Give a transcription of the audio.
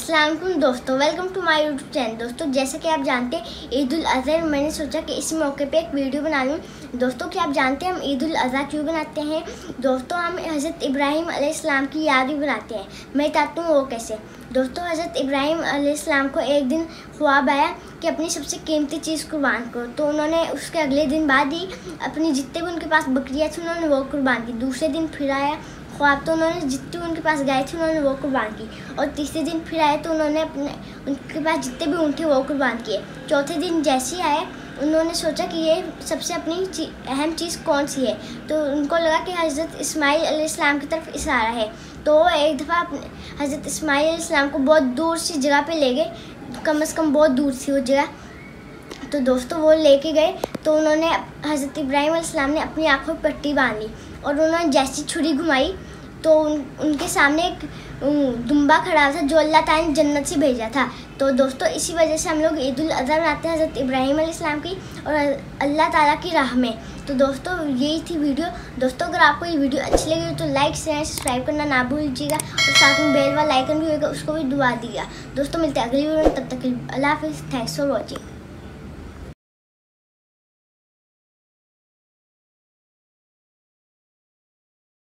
अस्सलाम दोस्तों welcome to my YouTube channel दोस्तों, जैसे कि आप जानते हैं, ईद उल अजहा मैंने सोचा कि इसी मौके पे एक वीडियो बना लूँ। दोस्तों, क्या आप जानते हैं, हम ईद अजहा क्यों बनाते हैं? दोस्तों, हम हज़रत इब्राहिम अलैहिस्सलाम की याद भी बनाते हैं। मैं बताती हूँ वो कैसे। दोस्तों, हज़रत इब्राहिम अलैहिस्सलाम को एक दिन ख्वाब आया कि अपनी सबसे कीमती चीज़ कुर्बान करो। तो उन्होंने उसके अगले दिन बाद ही अपनी जितने भी उनके पास बकरियाँ थी, उन्होंने वो कुर्बान की। दूसरे दिन फिर आया ख्वाब तो उन्होंने जितने उनके पास गए थे, उन्होंने वो कुर्बान की। और तीसरे दिन फिर आए तो उन्होंने अपने उनके पास जितने भी ऊँट थे वो कुर्बान किए। चौथे दिन जैसे ही आए, उन्होंने सोचा कि ये सबसे अपनी अहम चीज़ कौन सी है? तो उनको लगा कि हज़रत इस्माईल इस्लाम की तरफ़ इशारा है। तो एक दफ़ा अपने हज़रत इस्माईल इस्लाम को बहुत दूर सी जगह पे ले गए। कम से कम बहुत दूर थी वो जगह। तो दोस्तों, वो लेके गए। तो उन्होंने हज़रत इब्राहिम ने अपनी आँखों पर पट्टी बांधी और उन्होंने जैसी छुरी घुमाई। तो उन, उनके सामने एक दुम्बा खड़ा हुआ था जो अल्लाह ताला ने जन्नत से भेजा था। तो दोस्तों इसी वजह से हम लोग ईद उल अजहा मनाते हैं हज़रत इब्राहिम इस्लाम की और अल्लाह ताला की राह में। तो दोस्तों यही थी वीडियो। दोस्तों अगर आपको ये वीडियो अच्छी लगी तो लाइक शेयर सब्सक्राइब करना ना भूलिएगा और साथ में बेल वाला आइकन भी होगा उसको भी दुआ दीजिएगा। दोस्तों मिलते हैं अगली वीडियो में तब तक अल्लाह हाफिज़। Thanks for watching